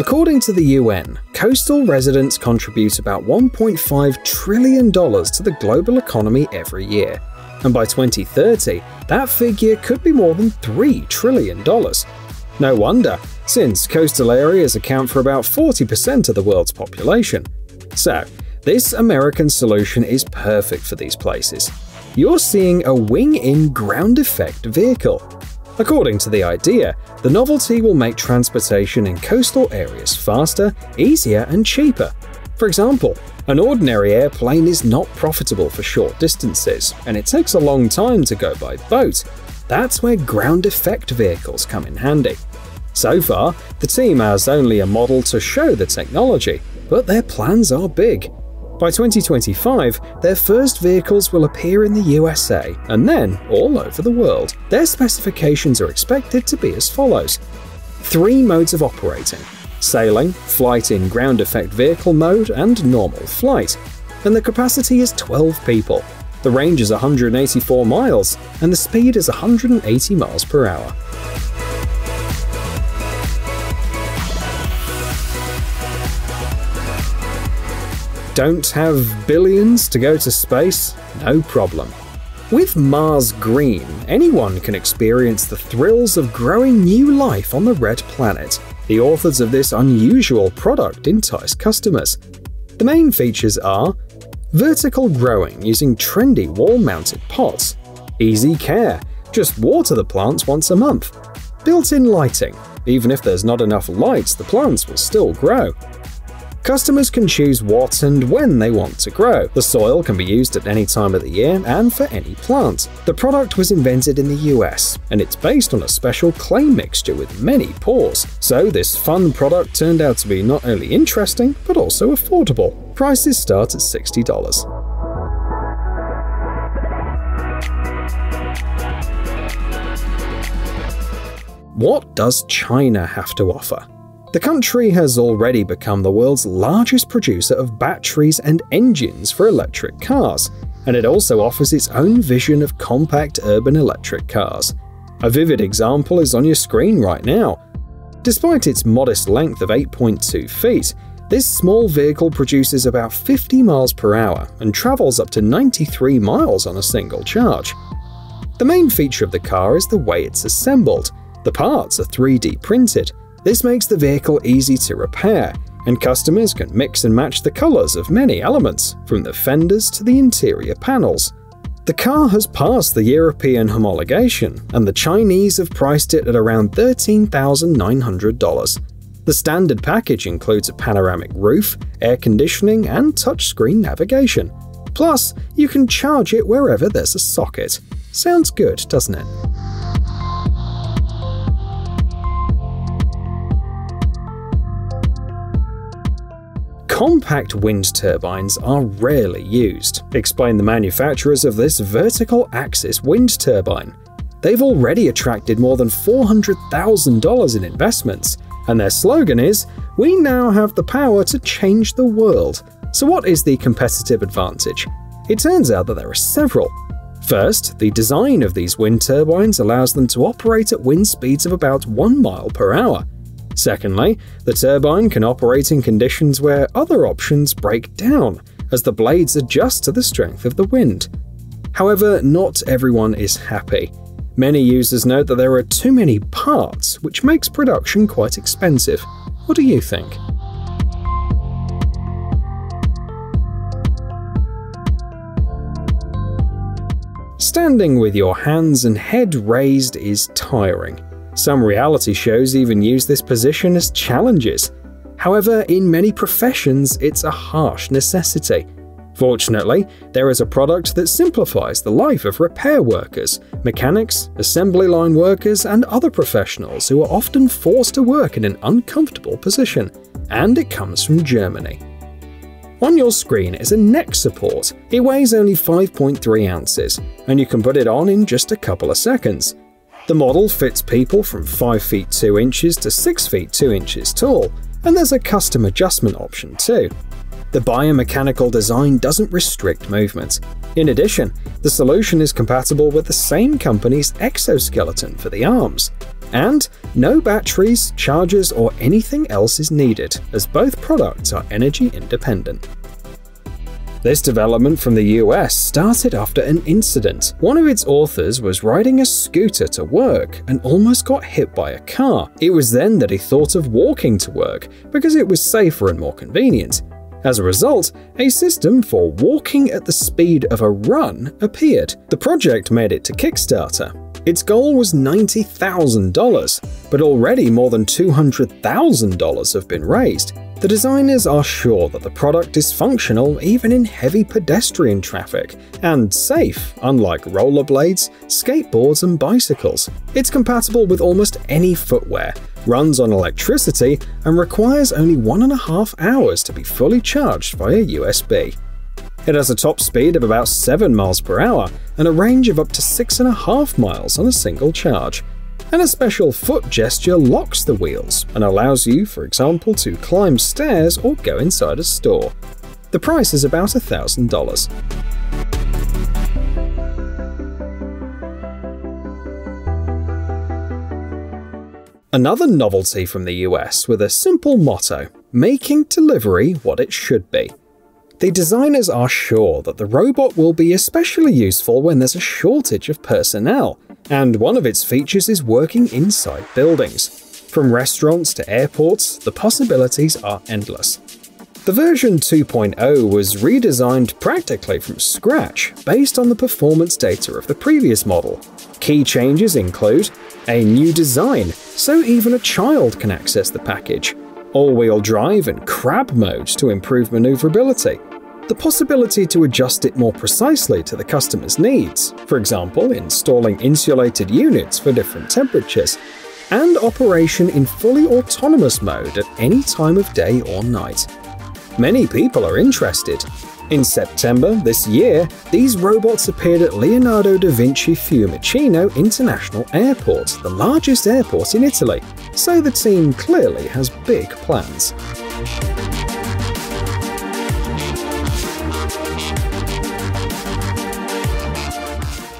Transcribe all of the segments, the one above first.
According to the UN, coastal residents contribute about $1.5 trillion to the global economy every year. And by 2030, that figure could be more than $3 trillion. No wonder, since coastal areas account for about 40% of the world's population. So, this American solution is perfect for these places. You're seeing a wing-in ground effect vehicle. According to the idea, the novelty will make transportation in coastal areas faster, easier, and cheaper. For example, an ordinary airplane is not profitable for short distances, and it takes a long time to go by boat. That's where ground effect vehicles come in handy. So far, the team has only a model to show the technology, but their plans are big. By 2025, their first vehicles will appear in the USA and then all over the world. Their specifications are expected to be as follows. Three modes of operating sailing, flight in ground effect vehicle mode, and normal flight. And the capacity is 12 people. The range is 184 miles, and the speed is 180 miles per hour. Don't have billions to go to space? No problem. With Mars Green, anyone can experience the thrills of growing new life on the red planet. The authors of this unusual product entice customers. The main features are vertical growing using trendy wall-mounted pots, easy care, just water the plants once a month, built-in lighting, even if there's not enough lights the plants will still grow, Customers can choose what and when they want to grow. The soil can be used at any time of the year and for any plant. The product was invented in the US, and it's based on a special clay mixture with many pores. So this fun product turned out to be not only interesting, but also affordable. Prices start at $60. What does China have to offer? The country has already become the world's largest producer of batteries and engines for electric cars, and it also offers its own vision of compact urban electric cars. A vivid example is on your screen right now. Despite its modest length of 8.2 feet, this small vehicle produces about 50 miles per hour and travels up to 93 miles on a single charge. The main feature of the car is the way it's assembled. The parts are 3D printed, this makes the vehicle easy to repair, and customers can mix and match the colors of many elements, from the fenders to the interior panels. The car has passed the European homologation, and the Chinese have priced it at around $13,900. The standard package includes a panoramic roof, air conditioning, and touchscreen navigation. Plus, you can charge it wherever there's a socket. Sounds good, doesn't it? Compact wind turbines are rarely used, explain the manufacturers of this vertical axis wind turbine. They've already attracted more than $400,000 in investments, and their slogan is, We now have the power to change the world. So, what is the competitive advantage? It turns out that there are several. First, the design of these wind turbines allows them to operate at wind speeds of about 1 mile per hour, Secondly, the turbine can operate in conditions where other options break down, as the blades adjust to the strength of the wind. However, not everyone is happy. Many users note that there are too many parts, which makes production quite expensive. What do you think? Standing with your hands and head raised is tiring. Some reality shows even use this position as challenges. However, in many professions, it's a harsh necessity. Fortunately, there is a product that simplifies the life of repair workers, mechanics, assembly line workers, and other professionals who are often forced to work in an uncomfortable position, and it comes from Germany. On your screen is a neck support. It weighs only 5.3 ounces, and you can put it on in just a couple of seconds. The model fits people from 5 feet 2 inches to 6 feet 2 inches tall, and there's a custom adjustment option too. The biomechanical design doesn't restrict movement. In addition, the solution is compatible with the same company's exoskeleton for the arms. And no batteries, chargers, or anything else is needed, as both products are energy independent. This development from the US started after an incident. One of its authors was riding a scooter to work and almost got hit by a car. It was then that he thought of walking to work because it was safer and more convenient. As a result, a system for walking at the speed of a run appeared. The project made it to Kickstarter. Its goal was $90,000, but already more than $200,000 have been raised. The designers are sure that the product is functional even in heavy pedestrian traffic, and safe, unlike rollerblades, skateboards, and bicycles. It's compatible with almost any footwear, runs on electricity, and requires only one and a half hours to be fully charged via USB. It has a top speed of about 7 miles per hour and a range of up to 6.5 miles on a single charge, and a special foot gesture locks the wheels and allows you, for example, to climb stairs or go inside a store. The price is about $1,000. Another novelty from the US with a simple motto making delivery what it should be. The designers are sure that the robot will be especially useful when there's a shortage of personnel, and one of its features is working inside buildings. From restaurants to airports, the possibilities are endless. The version 2.0 was redesigned practically from scratch based on the performance data of the previous model. Key changes include a new design, so even a child can access the package, all-wheel drive and crab mode to improve maneuverability, the possibility to adjust it more precisely to the customer's needs, for example, installing insulated units for different temperatures, and operation in fully autonomous mode at any time of day or night. Many people are interested. In September this year, these robots appeared at Leonardo da Vinci Fiumicino International Airport, the largest airport in Italy, so the team clearly has big plans.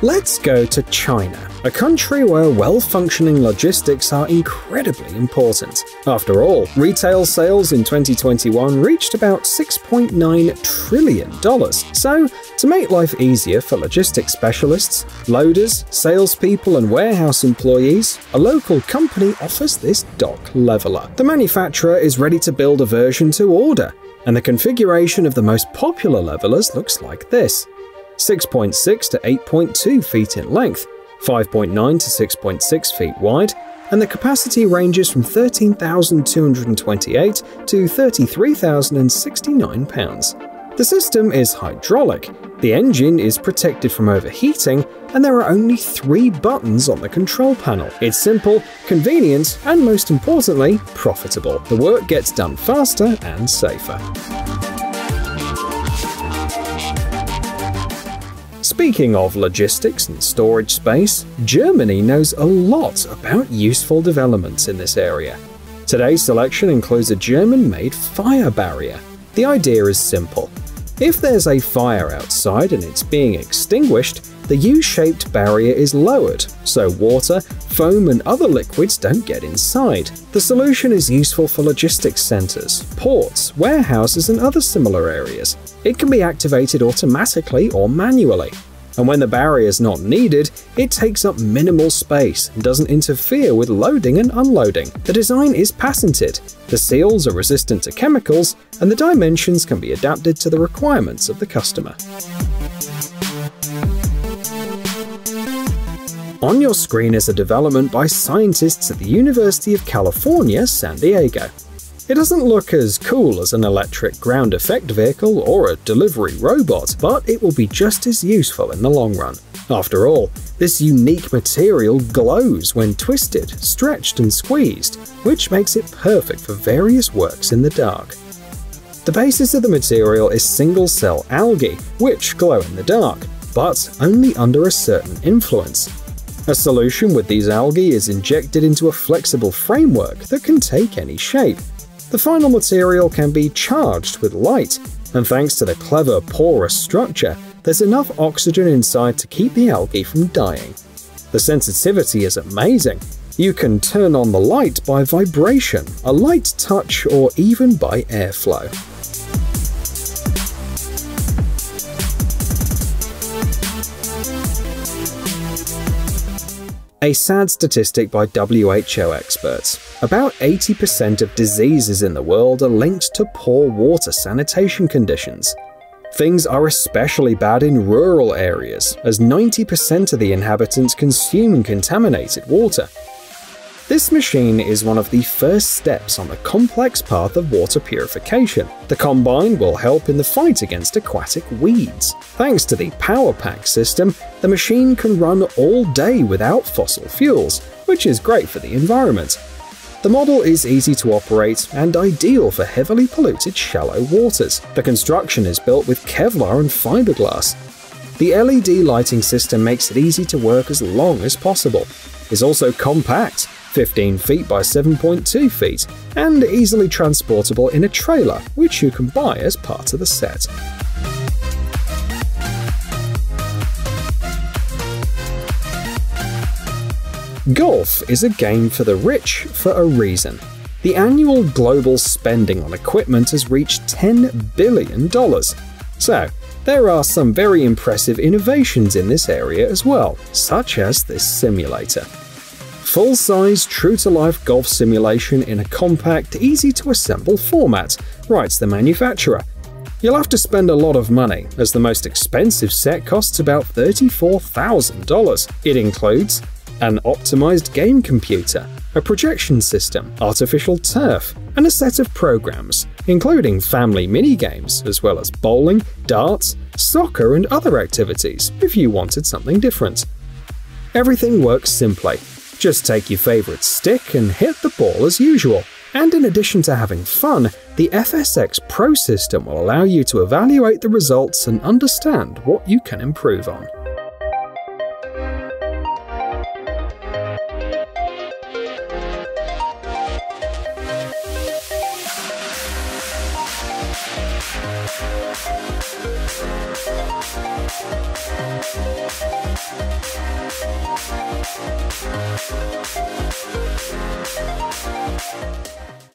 Let's go to China, a country where well-functioning logistics are incredibly important. After all, retail sales in 2021 reached about $6.9 trillion. So, to make life easier for logistics specialists, loaders, salespeople, and warehouse employees, a local company offers this dock leveler. The manufacturer is ready to build a version to order, and the configuration of the most popular levelers looks like this. 6.6 to 8.2 feet in length, 5.9 to 6.6 feet wide, and the capacity ranges from 13,228 to 33,069 pounds. The system is hydraulic, the engine is protected from overheating, and there are only three buttons on the control panel. It's simple, convenient, and most importantly, profitable. The work gets done faster and safer. Speaking of logistics and storage space, Germany knows a lot about useful developments in this area. Today's selection includes a German-made fire barrier. The idea is simple. If there's a fire outside and it's being extinguished, the U-shaped barrier is lowered, so water, foam and other liquids don't get inside. The solution is useful for logistics centers, ports, warehouses and other similar areas. It can be activated automatically or manually and when the barrier is not needed, it takes up minimal space and doesn't interfere with loading and unloading. The design is patented, the seals are resistant to chemicals, and the dimensions can be adapted to the requirements of the customer. On your screen is a development by scientists at the University of California, San Diego. It doesn't look as cool as an electric ground effect vehicle or a delivery robot, but it will be just as useful in the long run. After all, this unique material glows when twisted, stretched and squeezed, which makes it perfect for various works in the dark. The basis of the material is single-cell algae, which glow in the dark, but only under a certain influence. A solution with these algae is injected into a flexible framework that can take any shape, the final material can be charged with light, and thanks to the clever porous structure, there's enough oxygen inside to keep the algae from dying. The sensitivity is amazing. You can turn on the light by vibration, a light touch, or even by airflow. A sad statistic by WHO experts. About 80% of diseases in the world are linked to poor water sanitation conditions. Things are especially bad in rural areas, as 90% of the inhabitants consume contaminated water. This machine is one of the first steps on the complex path of water purification. The Combine will help in the fight against aquatic weeds. Thanks to the Power Pack system, the machine can run all day without fossil fuels, which is great for the environment. The model is easy to operate and ideal for heavily polluted shallow waters. The construction is built with Kevlar and fiberglass. The LED lighting system makes it easy to work as long as possible. It's also compact, 15 feet by 7.2 feet, and easily transportable in a trailer, which you can buy as part of the set. Golf is a game for the rich for a reason. The annual global spending on equipment has reached $10 billion. So, there are some very impressive innovations in this area as well, such as this simulator. Full-size, true-to-life golf simulation in a compact, easy-to-assemble format, writes the manufacturer. You'll have to spend a lot of money, as the most expensive set costs about $34,000. It includes an optimized game computer, a projection system, artificial turf, and a set of programs, including family mini-games, as well as bowling, darts, soccer, and other activities if you wanted something different. Everything works simply. Just take your favorite stick and hit the ball as usual. And in addition to having fun, the FSX Pro system will allow you to evaluate the results and understand what you can improve on. フフフフ。